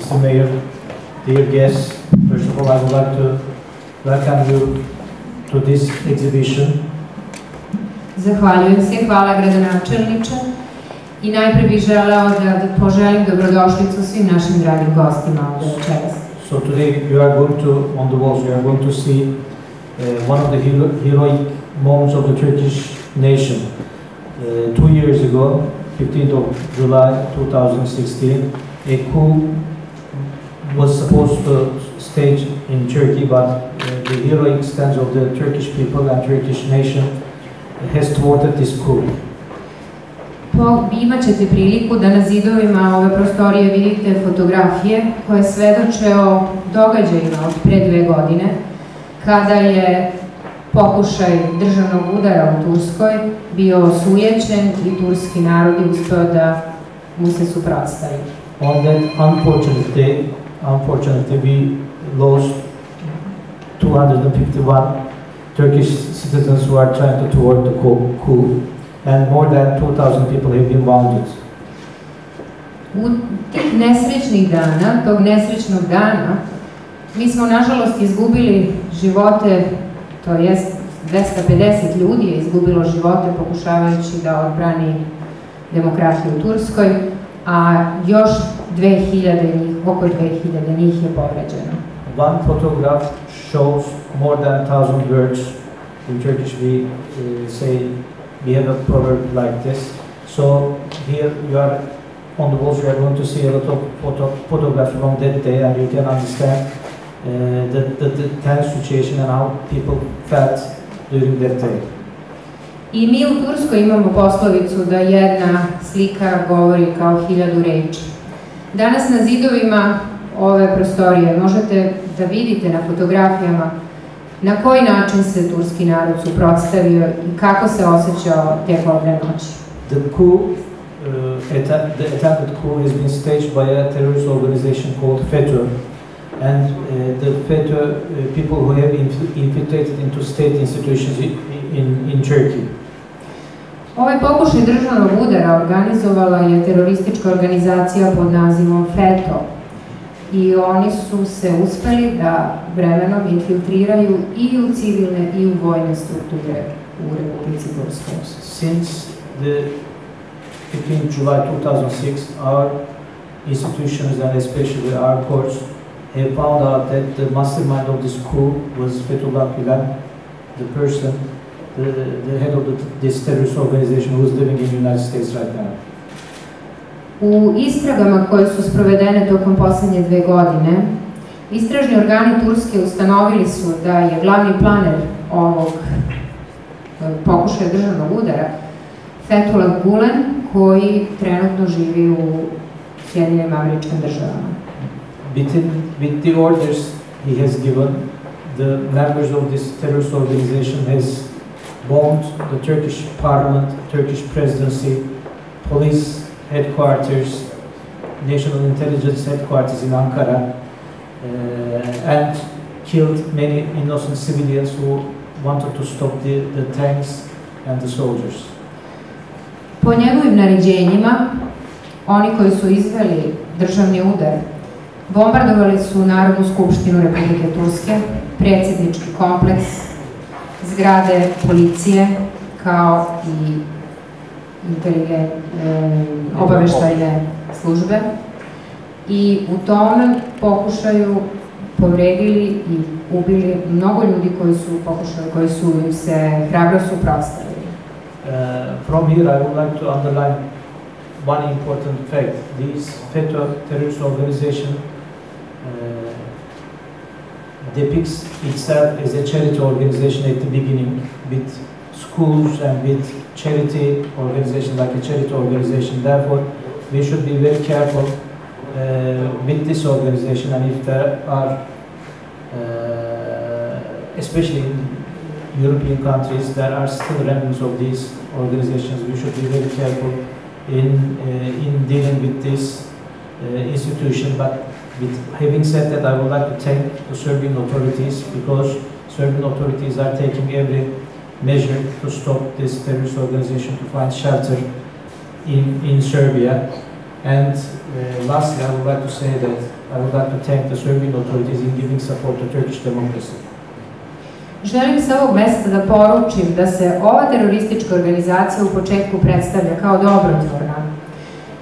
Mr. Mayor, dear guests, first of all, I would like to welcome you to this exhibition. Zahvaljujem se, hvala gradonačelniče. I najpre bih želeo da, poželim dobrodošlicu svim našim dragim gostima ovde večeras. So today you are going to, on the walls, you are going to see uh, one of the hero, heroic moments of the Turkish nation. Uh, two years ago, 15th of July 2016, a coup was supposed to stage in Turkey, but uh, the heroic stance of the Turkish people and Turkish nation has thwarted this coup. Po, imat ćete priliku da na zidovima ove prostorije vidite fotografije koje svedoče o događajima od pre dve godine, kada je pokušaj državnog udara u Turskoj bio osujećen i turski narod je uspeo da mu se suprotstavi. On that unfortunate day, unfortunately, we lost 251 Turkish citizens who are trying to thwart the coup, and more than 2,000 people have been wounded. U tih nesrećnih dana, tog nesrećnog dana, mi smo nažalost izgubili živote, to jest 250 ljudi je izgubilo živote pokušavajući da odbrani demokratiju u Turskoj, a još 2000 njih, oko 2000 njih je. One photograph shows more than 1,000 words. In Turkish, we uh, say we have a proverb like this. So here you are on the walls. You are going to see a lot of photo, photographs from that day, and you can understand uh, the, the, the tense situation and how people felt during that day. I mi u Turskoj imamo poslovicu da jedna slika govori kao hiljadu reči. Danas na zidovima ove prostorije možete da vidite na fotografijama na koji način se turski narod suprotstavio i kako se osjećao tijekom ove noći. The coup, uh, the attempted coup has been staged by a terrorist organization called FETÖ, and uh, the FETÖ uh, people who have inf- infiltrated into state institutions in Turkey. Ovaj pokušaj državnog udara organizovala je teroristička organizacija pod nazivom FETO i oni su se uspeli da vremenom infiltriraju i u civilne i u vojne strukture u Republici Turskoj. Since the 15th July 2006, our institutions and especially our courts have found out that the mastermind of this coup was Fethullah Gülen, the person, the, the head of the, this terrorist organization who is living in the United States right now. U istragama koje su sprovedene tokom poslednje dve godine, istražni organi Turske ustanovili su da je glavni planer ovog e, pokušaja državnog udara Fethullah Gulen, koji trenutno živi u Sjedinim američkim državama. Within, with the orders he has given, the members of this terrorist organization has bombed the Turkish parliament, Turkish presidency, police headquarters, national intelligence headquarters in Ankara, uh, and killed many innocent civilians who wanted to stop the, the tanks and the soldiers. Po njegovim naređenjima, oni koji su izveli državni udar, bombardovali su Narodnu skupštinu Republike Turske, predsjednički kompleks, zgrade policije, kao i e, obaveštajne službe. I u tom pokušaju povredili i ubili mnogo ljudi koji su pokušali, koji su im se hrabro suprotstavili. Uh, from here, I would like to underline one important fact. This FETÖ terrorist organization uh, depicts itself as a charity organization at the beginning with schools and with charity organizations like a charity organization. Therefore, we should be very careful uh, with this organization and if there are, uh, especially in European countries, there are still remnants of these organizations. We should be very careful in, uh, in dealing with this uh, institution. But with having said that, I would like to thank the Serbian authorities because Serbian authorities are taking every measure to stop this terrorist organization to find shelter in, in Serbia. And uh, lastly, I would like to say that I would like to thank the Serbian authorities in giving support to Turkish democracy. Želim sa ovog mesta da poručim da se ova teroristička organizacija u početku predstavlja kao dobrotvorna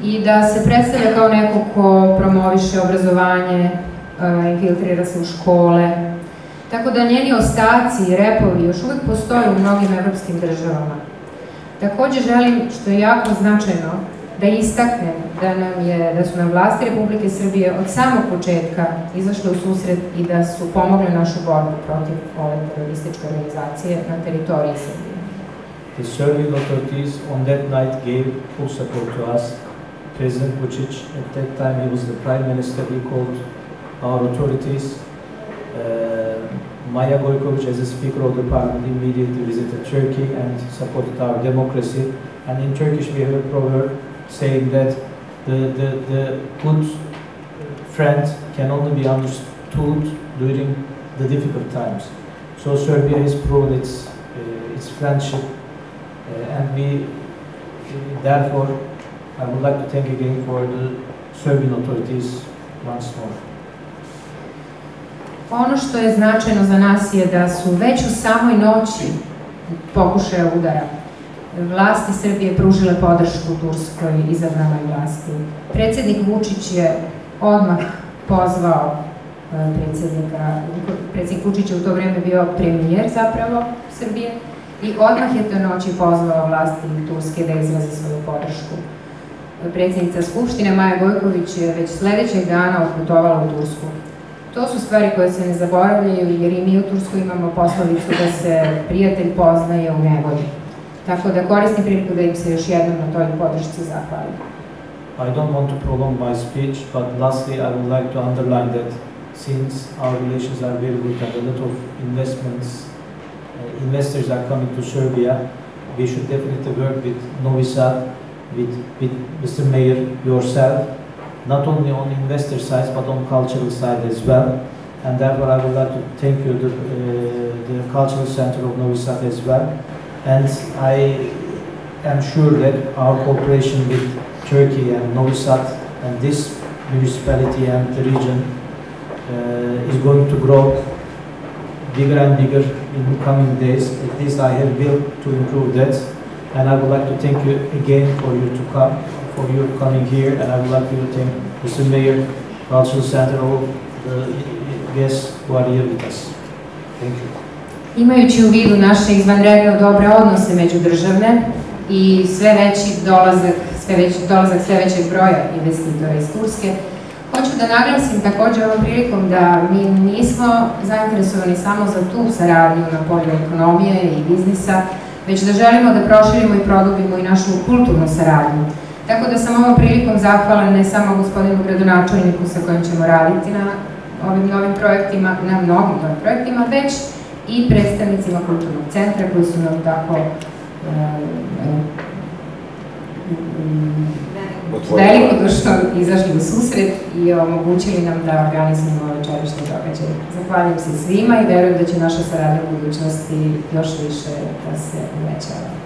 i da se predstavlja kao neko ko promoviše obrazovanje, uh, infiltrira se u škole, tako da njeni ostaci i repovi još uvek postoje u mnogim evropskim državama. Takođe želim, što je jako značajno, da istaknem da, nam je, da su nam vlasti Republike Srbije od samog početka izašle u susret i da su pomogle našu borbu protiv ove terorističke organizacije na teritoriji Srbije. The Serbian authorities on that night gave full support to us. President Vučić, at that time he was the prime minister, he called our authorities. Uh, Maya Gojkovic, as a speaker of the parliament, immediately visited Turkey and supported our democracy. And in Turkish we have a proverb saying that the, the, the good friend can only be understood during the difficult times. So Serbia has proven its, uh, its friendship uh, and we, therefore, I would like to thank again for the Serbian authorities once more. Ono što je značajno za nas je da su već u samoj noći pokušaja udara vlasti Srbije pružile podršku Turskoj izabranoj vlasti. Predsednik Vučić je odmah pozvao e, predsednika, predsednik Vučić je u to vreme bio premijer zapravo Srbije i odmah je to noći pozvao vlasti Turske da izraze svoju podršku. Predsednica Skupštine Maja Gojković je već sledećeg dana otputovala u Tursku. To su stvari koje se ne zaboravljaju jer i mi u Turskoj imamo poslovicu da se prijatelj poznaje u nevolji. Tako da koristim priliku da im se još jednom na toj podršci zahvalim. I don't want to prolong my speech, but lastly, I would like to underline that since our relations are very good and a lot of investments, uh, investors are coming to Serbia, we should definitely work with Novi Sad, with, with Mr. Mayor, yourself, not only on investor side, but on cultural side as well. And therefore, I would like to thank you, the, uh, the Cultural Center of Novi Sad as well. And I am sure that our cooperation with Turkey and Novi Sad and this municipality and the region uh, is going to grow bigger and bigger in the coming days. At least I have will to improve that. And I would like to thank you again for you to come, for your coming here. And I would like to thank Mr. Mayor, Cultural Center, all the guests who are here with us. Thank you. Imajući u vidu naše izvanredno dobre odnose međudržavne i sve veći dolazak, sve veći, dolazak sve većeg broja investitora iz Turske, hoću da naglasim takođe ovom prilikom da mi nismo zainteresovani samo za tu saradnju na polju ekonomije i biznisa, već da želimo da proširimo i produbimo i našu kulturnu saradnju. Tako da sam ovom prilikom zahvala ne samo gospodinu gradonačelniku sa kojim ćemo raditi na ovim novim projektima, na mnogim novim projektima, već i predstavnicima kulturnog centra koji su nam tako velikodušno izašli u susret i omogućili nam da organizujemo ove čelične događaje. Zahvaljujem se svima i verujem da će naša saradnja u budućnosti još više da se uvećava.